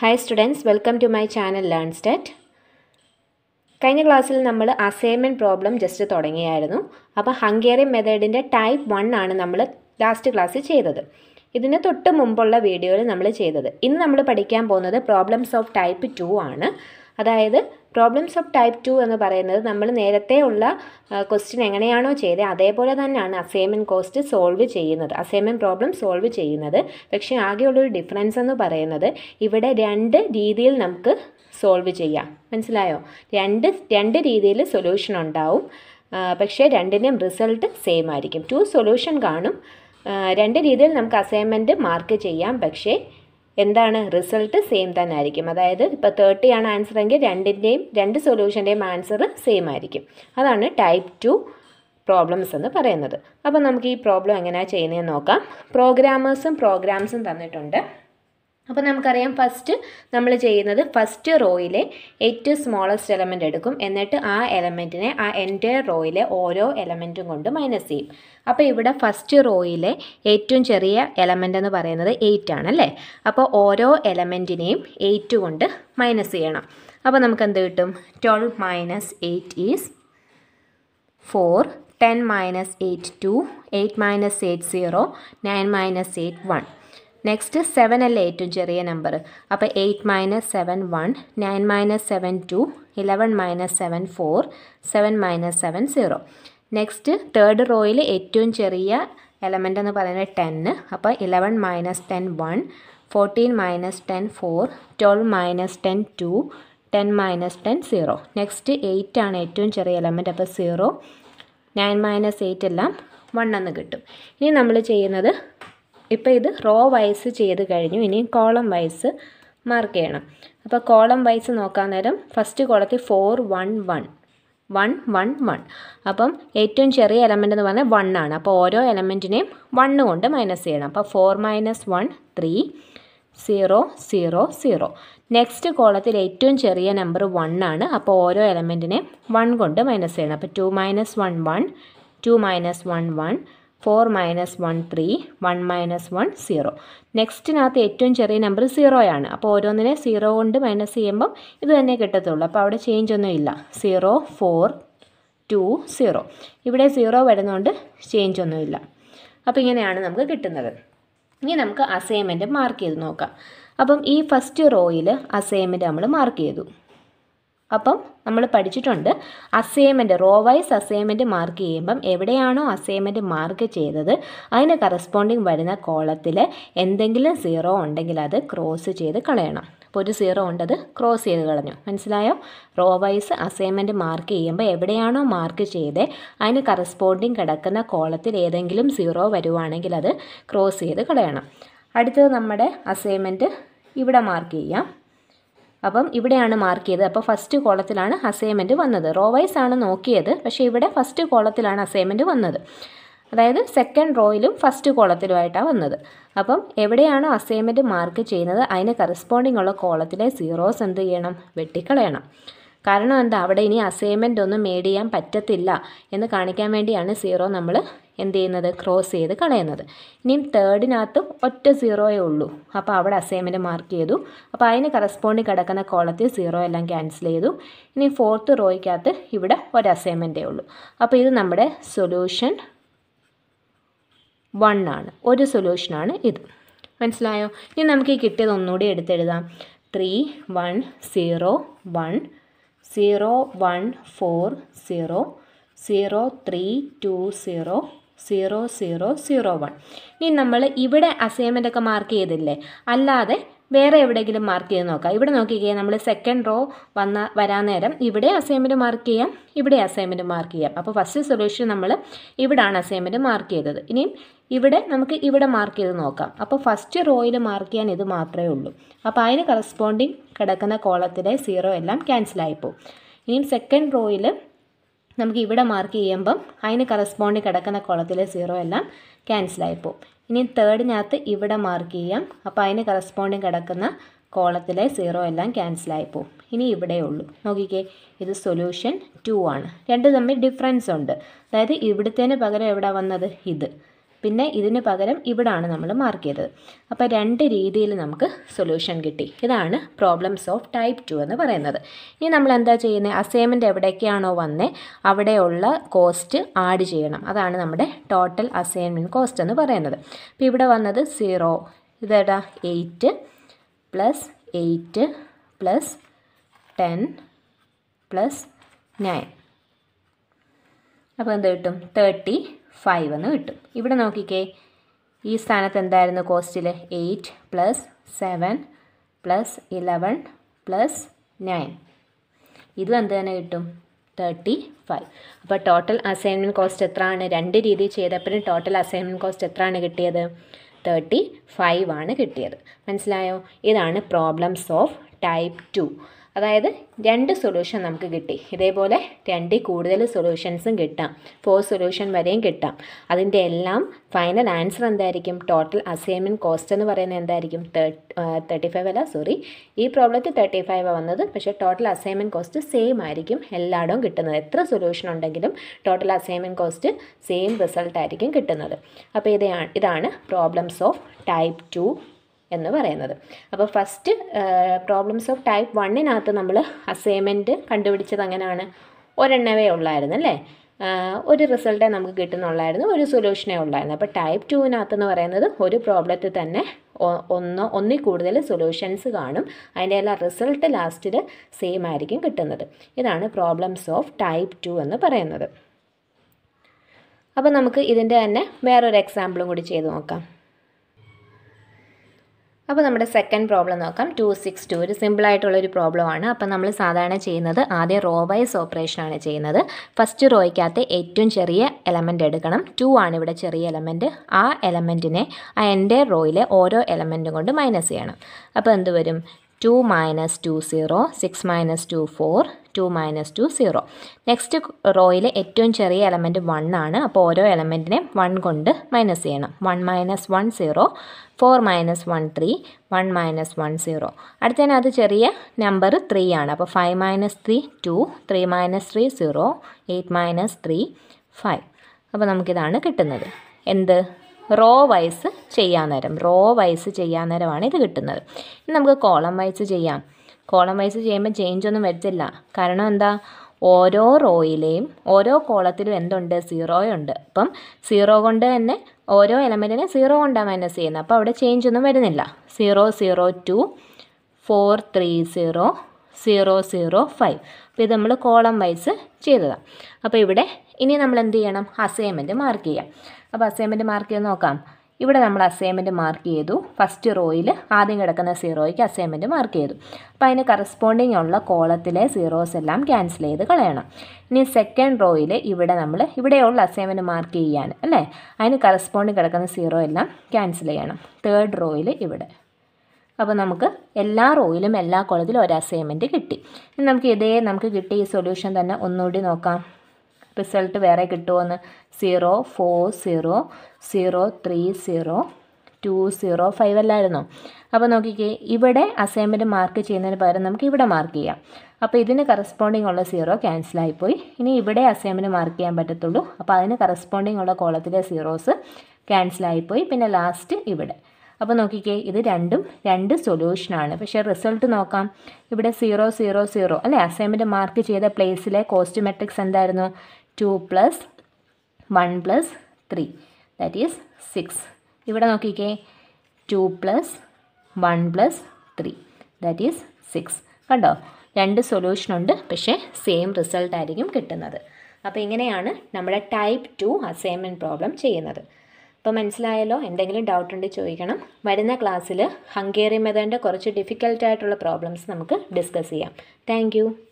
Hi students welcome to my channel learn state കഴിഞ്ഞ ക്ലാസ്സിൽ നമ്മൾ അസൈൻമെന്റ് പ്രോബ്ലം ജസ്റ്റ് തുടങ്ങിയായിരുന്നു. അപ്പോൾ ഹംഗേറിയൻ മെത്തേഡിന്റെ ടൈപ്പ് വൺ ആണ് നമ്മൾ ലാസ്റ്റ് ക്ലാസ്സിൽ ചെയ്തത്. ഇതിന് തൊട്ട് മുമ്പുള്ള വീഡിയോയിൽ നമ്മൾ ചെയ്തത്. ഇന്ന് നമ്മൾ പഠിക്കാൻ പോകുന്നത് പ്രോബ്ലംസ് ഓഫ് ടൈപ്പ് ടു ആണ്. അതായത് പ്രോബ്ലംസ് ഓഫ് ടൈപ്പ് ടു എന്ന് പറയുന്നത് നമ്മൾ നേരത്തെ ഉള്ള ക്വസ്റ്റ്യൻ എങ്ങനെയാണോ ചെയ്തത് അതേപോലെ തന്നെയാണ് അസൈൻമെന്റ് കോസ്റ്റ് സോൾവ് ചെയ്യുന്നത്. അസൈൻമെന്റ് പ്രോബ്ലം സോൾവ് ചെയ്യുന്നത്. പക്ഷേ ആകെയുള്ളൊരു ഡിഫറൻസ് എന്ന് പറയുന്നത് ഇവിടെ രണ്ട് രീതിയിൽ നമുക്ക് സോൾവ് ചെയ്യാം. മനസ്സിലായോ? രണ്ട് രണ്ട് രീതിയിൽ സൊല്യൂഷൻ ഉണ്ടാവും. പക്ഷേ രണ്ടിന്റെയും റിസൾട്ട് സെയിം ആയിരിക്കും. ടു സൊല്യൂഷൻ കാണും. രണ്ട് രീതിയിൽ നമുക്ക് അസൈൻമെന്റ് മാർക്ക് ചെയ്യാം. പക്ഷേ എന്താണ് റിസൾട്ട് സെയിം തന്നെ ആയിരിക്കും അതായത് ഇപ്പോൾ തേർട്ടി ആണ് ആൻസർ എങ്കിൽ രണ്ടിന്റെയും രണ്ട് സൊല്യൂഷന്റെയും ആൻസർ സെയിം ആയിരിക്കും. അതാണ് ടൈപ്പ് ടു പ്രോബ്ലംസ് എന്ന് പറയുന്നത്. അപ്പോൾ നമുക്ക് ഈ പ്രോബ്ലം എങ്ങനെയാണ് ചെയ്യുന്നതെന്ന് നോക്കാം. പ്രോഗ്രാമേഴ്സും പ്രോഗ്രാംസും തന്നിട്ടുണ്ട്. അപ്പോൾ നമുക്കറിയാം ഫസ്റ്റ് നമ്മൾ ചെയ്യുന്നത് ഫസ്റ്റ് റോയിലെ ഏറ്റവും സ്മോളസ്റ്റ് എലമെന്റ് എടുക്കും. എന്നിട്ട് ആ എലമെന്റിനെ ആ എന്റയർ റോയിലെ ഓരോ എലമെന്റും കൊണ്ട് മൈനസ് ചെയ്യും. അപ്പോൾ ഇവിടെ ഫസ്റ്റ് റോയിലെ ഏറ്റവും ചെറിയ എലമെന്റ് എന്ന് പറയുന്നത് എയ്റ്റ് ആണല്ലേ അപ്പോൾ ഓരോ എലമെന്റിനെയും എയ്റ്റ് കൊണ്ട് മൈനസ് ചെയ്യണം. അപ്പോൾ നമുക്ക് എന്ത് കിട്ടും? Twelve minus eight is four ten minus eight two eight minus eight zero nine minus eight one next seven അല്ലേ ഏറ്റവും ചെറിയ നമ്പർ അപ്പോൾ eight minus seven one nine minus seven two eleven minus seven four seven minus seven zero next third റോയിൽ ഏറ്റവും ചെറിയ element എന്ന് പറയുന്നത് ടെന്ന് അപ്പോൾ eleven minus ten one fourteen minus ten four twelve minus ten two ten minus ten zero next eight ആണ് ഏറ്റവും ചെറിയ element അപ്പോൾ സീറോ നയൻ മൈനസ് എയ്റ്റ് എല്ലാം വൺ എന്ന് കിട്ടും. ഇനി നമ്മൾ ചെയ്യുന്നത് ഇപ്പോൾ ഇത് റോ വൈസ് ചെയ്ത് കഴിഞ്ഞു. ഇനി കോളം വൈസ് മാർക്ക് ചെയ്യണം. അപ്പോൾ കോളം വൈസ് നോക്കാൻ നേരം ഫസ്റ്റ് കോളത്തിൽ four one one. One one one. അപ്പം ഏറ്റവും ചെറിയ എലമെന്റ് എന്ന് പറഞ്ഞാൽ വൺ ആണ്. അപ്പോൾ ഓരോ എലമെന്റിനെയും വണ്ണ് കൊണ്ട് മൈനസ് ചെയ്യണം. അപ്പോൾ four minus one three zero zero zero next കോളത്തിൽ ഏറ്റവും ചെറിയ നമ്പർ വൺ ആണ്. അപ്പോൾ ഓരോ എലമെന്റിനെയും വൺ കൊണ്ട് മൈനസ് ചെയ്യണം. അപ്പോൾ two minus one one two minus one one four minus one three one minus one zero. നെക്സ്റ്റിനകത്ത് ഏറ്റവും ചെറിയ നമ്പർ സീറോയാണ്. അപ്പോൾ ഓരോന്നിനെ സീറോ കൊണ്ട് മൈനസ് ചെയ്യുമ്പം ഇത് തന്നെ കിട്ടത്തുള്ളൂ. അപ്പോൾ അവിടെ ചേഞ്ച് ഒന്നും ഇല്ല. Zero four two zero. ഇവിടെ സീറോ വരുന്നതുകൊണ്ട് ചേഞ്ച് ഒന്നും ഇല്ല. അപ്പോൾ ഇങ്ങനെയാണ് നമുക്ക് കിട്ടുന്നത്. ഇനി നമുക്ക് അസൈൻമെന്റ് മാർക്ക് ചെയ്ത് നോക്കാം. അപ്പം ഈ ഫസ്റ്റ് റോയിൽ അസൈൻമെന്റ് നമ്മൾ മാർക്ക് ചെയ്തു. അപ്പം നമ്മൾ പഠിച്ചിട്ടുണ്ട് assignment row wise assignment mark ചെയ്യുമ്പം എവിടെയാണോ അസൈൻമെന്റ് മാർക്ക് ചെയ്തത് അതിന് കറസ്പോണ്ടിങ് വരുന്ന കോളത്തിൽ എന്തെങ്കിലും സീറോ ഉണ്ടെങ്കിൽ അത് ക്രോസ് ചെയ്ത് കളയണം. അപ്പോൾ ഒരു സീറോ ഉണ്ടത് ക്രോസ് ചെയ്ത് കളഞ്ഞു. മനസ്സിലായോ? റോ വൈസ് അസൈൻമെന്റ് മാർക്ക് ചെയ്യുമ്പോൾ എവിടെയാണോ മാർക്ക് ചെയ്തത് അതിന് കറസ്പോണ്ടിങ് കിടക്കുന്ന കോളത്തിൽ ഏതെങ്കിലും സീറോ വരുവാണെങ്കിൽ അത് ക്രോസ് ചെയ്ത് കളയണം. അടുത്തത് നമ്മുടെ അസൈൻമെന്റ് ഇവിടെ മാർക്ക് ചെയ്യാം. അപ്പം ഇവിടെയാണ് മാർക്ക് ചെയ്തത്. അപ്പോൾ ഫസ്റ്റ് കോളത്തിലാണ് അസൈൻമെന്റ് വന്നത്. റോ വൈസ് ആണ് നോക്കിയത്. പക്ഷേ ഇവിടെ ഫസ്റ്റ് കോളത്തിലാണ് അസൈൻമെന്റ് വന്നത്. അതായത് സെക്കൻഡ് റോയിലും ഫസ്റ്റ് കോളത്തിലുമായിട്ടാണ് വന്നത്. അപ്പം എവിടെയാണോ അസൈൻമെന്റ് മാർക്ക് ചെയ്യുന്നത് അതിന് കറസ്പോണ്ടിങ് ഉള്ള കോളത്തിലെ സീറോസ് എന്ത് ചെയ്യണം? വെട്ടിക്കളയണം. കാരണം എന്താ? അവിടെ ഇനി അസൈൻമെന്റ് ഒന്നും മേഡ് ചെയ്യാൻ പറ്റത്തില്ല എന്ന് കാണിക്കാൻ വേണ്ടിയാണ് സീറോ നമ്മൾ എന്ത് ചെയ്യുന്നത്? ക്രോസ് ചെയ്ത് കളയുന്നത്. ഇനിയും തേർഡിനകത്തും ഒറ്റ സീറോയേ ഉള്ളൂ. അപ്പോൾ അവിടെ അസൈൻമെന്റ് മാർക്ക് ചെയ്തു. അപ്പോൾ അതിന് കറസ്പോണ്ടിങ് കിടക്കുന്ന കോളത്തിൽ സീറോ എല്ലാം ക്യാൻസൽ ചെയ്തു. ഇനി ഫോർത്ത് റോയ്ക്കകത്ത് ഇവിടെ ഒരു അസൈൻമെന്റേ ഉള്ളൂ. അപ്പോൾ ഇത് നമ്മുടെ സൊല്യൂഷൻ വൺ ആണ്. ഒരു സൊല്യൂഷനാണ് ഇത്. മനസ്സിലായോ? ഇനി നമുക്ക് ഈ കിട്ടിയത് ഒന്നുകൂടി എടുത്തെഴുതാം. Three one zero one zero one four zero zero three two zero zero zero zero one. ഇനി നമ്മൾ ഇവിടെ അസൈൻമെന്റ് ഒക്കെ മാർക്ക് ചെയ്തില്ലേ? അല്ലാതെ വേറെ എവിടെയെങ്കിലും മാർക്ക് ചെയ്ത് നോക്കാം. ഇവിടെ നോക്കിക്കഴിഞ്ഞാൽ നമ്മൾ സെക്കൻഡ് റോ വന്ന വരാൻ നേരം ഇവിടെ അസൈൻമെന്റ് മാർക്ക് ചെയ്യാം ഇവിടെ അസൈൻമെന്റ് മാർക്ക് ചെയ്യാം. അപ്പോൾ ഫസ്റ്റ് സൊല്യൂഷൻ നമ്മൾ ഇവിടാണ് അസൈൻമെന്റ് മാർക്ക് ചെയ്തത്. ഇനിയും ഇവിടെ നമുക്ക് ഇവിടെ മാർക്ക് ചെയ്ത് നോക്കാം. അപ്പോൾ ഫസ്റ്റ് റോയിൽ മാർക്ക് ചെയ്യാൻ ഇത് മാത്രമേ ഉള്ളൂ. അപ്പോൾ അതിന് കറസ്പോണ്ടിങ് കിടക്കുന്ന കോളത്തിലെ സീറോ എല്ലാം ക്യാൻസലായിപ്പോൾ ഇനിയും സെക്കൻഡ് റോയിൽ നമുക്ക് ഇവിടെ മാർക്ക് ചെയ്യുമ്പം അതിന് കറസ്പോണ്ടിങ് കിടക്കുന്ന കുളത്തിലെ സീറോ എല്ലാം ക്യാൻസലായിപ്പോവും ഇനി തേർഡിനകത്ത് ഇവിടെ മാർക്ക് ചെയ്യാം. അപ്പോൾ അതിന് കറസ്പോണ്ടിങ് കിടക്കുന്ന കോളത്തിലെ സീറോ എല്ലാം ക്യാൻസലായിപ്പോവും ഇനി ഇവിടെ ഉള്ളൂ. നോക്കിക്കേ ഇത് സൊല്യൂഷൻ ടു ആണ്. രണ്ട് തമ്മിൽ ഡിഫറൻസ് ഉണ്ട്. അതായത് ഇവിടുത്തേന് പകരം എവിടെ വന്നത്? ഇത്. പിന്നെ ഇതിന് പകരം ഇവിടാണ് നമ്മൾ മാർക്ക് ചെയ്തത്. അപ്പോൾ രണ്ട് രീതിയിൽ നമുക്ക് സൊല്യൂഷൻ കിട്ടി. ഇതാണ് പ്രോബ്ലംസ് ഓഫ് ടൈപ്പ് ടു എന്ന് പറയുന്നത്. ഇനി നമ്മൾ എന്താ ചെയ്യുന്നത് അസൈൻമെന്റ് എവിടേക്കാണോ വന്നേ അവിടെയുള്ള കോസ്റ്റ് ആഡ് ചെയ്യണം. അതാണ് നമ്മുടെ ടോട്ടൽ അസൈൻമെന്റ് കോസ്റ്റ് എന്ന് പറയുന്നത്. അപ്പോൾ ഇവിടെ വന്നത് zero ഇതേടാ eight plus eight plus ten plus nine അപ്പോൾ എന്ത് കിട്ടും? തേർട്ടി ഫൈവ് എന്ന് കിട്ടും. ഇവിടെ നോക്കിക്കേ ഈ സ്ഥാനത്ത് എന്തായിരുന്നു കോസ്റ്റിൽ eight plus seven plus eleven plus nine ഇതും എന്ത് തന്നെ കിട്ടും? തേർട്ടി ഫൈവ് അപ്പോൾ ടോട്ടൽ അസൈൻമെന്റ് കോസ്റ്റ് എത്രയാണ് രണ്ട് രീതി ചെയ്തപ്പോഴും ടോട്ടൽ അസൈൻമെന്റ് കോസ്റ്റ് എത്രയാണ് കിട്ടിയത്? തേർട്ടി ഫൈവ് ആണ് കിട്ടിയത്. മനസ്സിലായോ? ഇതാണ് പ്രോബ്ലംസ് ഓഫ് ടൈപ്പ് ടു അതായത് രണ്ട് സൊല്യൂഷൻ നമുക്ക് കിട്ടി. ഇതേപോലെ രണ്ടിൽ കൂടുതൽ സൊല്യൂഷൻസും കിട്ടാം. ഫോർ സൊല്യൂഷൻ വരെയും കിട്ടാം. അതിന്റെ എല്ലാം ഫൈനൽ ആൻസർ എന്തായിരിക്കും? ടോട്ടൽ അസൈൻമെന്റ് കോസ്റ്റ് എന്ന് പറയുന്നത് എന്തായിരിക്കും? തേർട്ടി ഫൈവ് അല്ല സോറി ഈ പ്രോബ്ലത്തിൽ തേർട്ടി ഫൈവ് വന്നത്. പക്ഷേ ടോട്ടൽ അസൈൻമെന്റ് കോസ്റ്റ് സെയിം ആയിരിക്കും. എല്ലായിടവും കിട്ടുന്നത്. എത്ര സൊല്യൂഷൻ ഉണ്ടെങ്കിലും total assignment cost same result ആയിരിക്കും കിട്ടുന്നത്. അപ്പോൾ ഇതാണ് ഇതാണ് പ്രോബ്ലംസ് ഓഫ് ടൈപ്പ് ടു എന്ന് പറയുന്നത്. അപ്പോൾ ഫസ്റ്റ് പ്രോബ്ലംസ് ഓഫ് ടൈപ്പ് വണ്ണിനകത്ത് നമ്മൾ അസൈൻമെന്റ് കണ്ടുപിടിച്ചത് അങ്ങനെയാണ്. ഒരെണ്ണവേ ഉള്ളായിരുന്നു അല്ലേ? ഒരു റിസൾട്ടേ നമുക്ക് കിട്ടുന്നുള്ളായിരുന്നു ഒരു സൊല്യൂഷനേ ഉള്ളായിരുന്നു. അപ്പോൾ ടൈപ്പ് ടുവിനകത്ത് എന്ന് പറയുന്നത് ഒരു പ്രോബ്ലത്തിൽ തന്നെ ഒന്നോ ഒന്നിൽ കൂടുതൽ സൊല്യൂഷൻസ് കാണും. അതിന്റെ എല്ലാം റിസൾട്ട് ലാസ്റ്റിൽ സെയിം ആയിരിക്കും കിട്ടുന്നത്. ഇതാണ് പ്രോബ്ലംസ് ഓഫ് ടൈപ്പ് ടു എന്ന് പറയുന്നത്. അപ്പോൾ നമുക്ക് ഇതിന്റെ തന്നെ വേറൊരു എക്സാമ്പിളും കൂടി ചെയ്ത് നോക്കാം. അപ്പോൾ നമ്മുടെ സെക്കൻഡ് പ്രോബ്ലം നോക്കാം. ടു സിക്സ് ടു ഒരു സിമ്പിളായിട്ടുള്ളൊരു പ്രോബ്ലമാണ് അപ്പോൾ നമ്മൾ സാധാരണ ചെയ്യുന്നത് ആദ്യം റോ വൈസ് ഓപ്പറേഷനാണ് ചെയ്യുന്നത്. ഫസ്റ്റ് റോയ്ക്കകത്ത് ഏറ്റവും ചെറിയ എലമെന്റ് എടുക്കണം. ടു ആണ് ഇവിടെ ചെറിയ എലമെന്റ് ആ എലമെന്റിനെ ആ എന്റെ റോയിലെ ഓരോ എലമെന്റും കൊണ്ട് മൈനസ് ചെയ്യണം. അപ്പോൾ എന്ത് വരും? Two minus two zero six minus two four two minus two zero next റോയിൽ ഏറ്റവും ചെറിയ എലമെന്റ് വൺ ആണ്. അപ്പോൾ ഓരോ എലമെന്റിനെ വൺ കൊണ്ട് മൈനസ് ചെയ്യണം. One minus one zero four minus one three one minus one zero അടുത്തതിനകത്ത് ചെറിയ നമ്പർ ത്രീ ആണ്. അപ്പോൾ five minus three two three minus three zero eight minus three five അപ്പോൾ നമുക്കിതാണ് കിട്ടുന്നത്. എന്ത്? റോ വൈസ് ചെയ്യാൻ നേരം. റോ വൈസ് ചെയ്യാൻ നേരമാണ് ഇത് കിട്ടുന്നത്. നമുക്ക് കോളം വൈസ് ചെയ്യാം. കോളം വൈസ് ചെയ്യുമ്പോൾ ചേഞ്ച് ഒന്നും വരത്തില്ല. കാരണം എന്താ? ഓരോ റോയിലെയും ഓരോ കോളത്തിലും എന്തുണ്ട്? സീറോയുണ്ട് അപ്പം സീറോ കൊണ്ട് തന്നെ ഓരോ എലമെന്റിനെ സീറോ കൊണ്ടാണ് മൈനസ് ചെയ്യുന്നത്. അപ്പോൾ അവിടെ ചേഞ്ച് ഒന്നും വരുന്നില്ല. Zero zero two four three zero zero zero five അപ്പോൾ ഇത് നമ്മൾ കോളം വൈസ് ചെയ്തതാണ് അപ്പോൾ ഇവിടെ ഇനി നമ്മൾ എന്ത് ചെയ്യണം? അസൈൻമെന്റ് മാർക്ക് ചെയ്യാം. അപ്പോൾ അസൈൻമെന്റ് മാർക്ക് ചെയ്ത് നോക്കാം. ഇവിടെ നമ്മൾ അസൈൻമെന്റ് മാർക്ക് ചെയ്തു. ഫസ്റ്റ് റോയിൽ ആദ്യം കിടക്കുന്ന സീറോയ്ക്ക് അസൈൻമെന്റ് മാർക്ക് ചെയ്തു. അപ്പോൾ അതിന് കറസ്പോണ്ടിങ് ഉള്ള കോളത്തിലെ സീറോസ് എല്ലാം ക്യാൻസൽ ചെയ്ത് കളയണം. ഇനി സെക്കൻഡ് റോയിൽ ഇവിടെ നമ്മൾ ഇവിടെയുള്ള അസൈൻമെന്റ് മാർക്ക് ചെയ്യാൻ അല്ലേ? അതിന് കറസ്പോണ്ടിങ് കിടക്കുന്ന സീറോ എല്ലാം ക്യാൻസൽ ചെയ്യണം. തേർഡ് റോയിൽ ഇവിടെ. അപ്പോൾ നമുക്ക് എല്ലാ റോയിലും എല്ലാ കോളത്തിലും ഒരു അസൈൻമെന്റ് കിട്ടി. നമുക്ക് ഇതേ നമുക്ക് കിട്ടിയ ഈ സൊല്യൂഷൻ തന്നെ ഒന്നുകൂടി നോക്കാം. റിസൾട്ട് വേറെ കിട്ടുമെന്ന് zero four zero zero three zero two zero five അല്ലായിരുന്നു. അപ്പോൾ നോക്കിക്കേ ഇവിടെ അസൈൻമെന്റ് മാർക്ക് ചെയ്യുന്നതിന് പകരം നമുക്ക് ഇവിടെ മാർക്ക് ചെയ്യാം. അപ്പോൾ ഇതിന് കറസ്പോണ്ടിങ് ഉള്ള സീറോ ക്യാൻസലായിപ്പോയി ഇനി ഇവിടെ അസൈൻമെന്റ് മാർക്ക് ചെയ്യാൻ പറ്റത്തുള്ളൂ. അപ്പോൾ അതിന് കറസ്പോണ്ടിങ് ഉള്ള കോളത്തിലെ സീറോസ് ക്യാൻസലായിപ്പോയി പിന്നെ ലാസ്റ്റ് ഇവിടെ. അപ്പോൾ നോക്കിക്കേ ഇത് രണ്ടും രണ്ട് സൊല്യൂഷനാണ് പക്ഷേ റിസൾട്ട് നോക്കാം. ഇവിടെ സീറോ സീറോ സീറോ അല്ലേ? അസൈൻമെന്റ് മാർക്ക് ചെയ്ത പ്ലേസിലെ കോസ്റ്റ് മെട്രിക്സ് എന്തായിരുന്നു? Two plus one plus three that is six ഇവിടെ നോക്കിക്കേ. Two plus one plus three that is six കണ്ടോ? രണ്ട് സൊല്യൂഷൻ ഉണ്ട്. പക്ഷേ സെയിം റിസൾട്ട് ആയിരിക്കും കിട്ടുന്നത്. അപ്പോൾ ഇങ്ങനെയാണ് നമ്മുടെ ടൈപ്പ് ടു അസൈൻമെന്റ് പ്രോബ്ലം ചെയ്യുന്നത്. അപ്പോൾ മനസ്സിലായല്ലോ? എന്തെങ്കിലും ഡൗട്ട് ഉണ്ടെങ്കിൽ ചോദിക്കണം. വരുന്ന ക്ലാസ്സിൽ ഹംഗേറിയൻ മെത്തേഡിന്റെ കുറച്ച് ഡിഫിക്കൽട്ടായിട്ടുള്ള പ്രോബ്ലംസ് നമുക്ക് ഡിസ്കസ് ചെയ്യാം. താങ്ക്